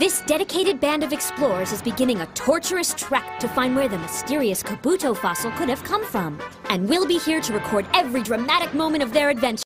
This dedicated band of explorers is beginning a torturous trek to find where the mysterious Kabuto fossil could have come from. And we'll be here to record every dramatic moment of their adventure.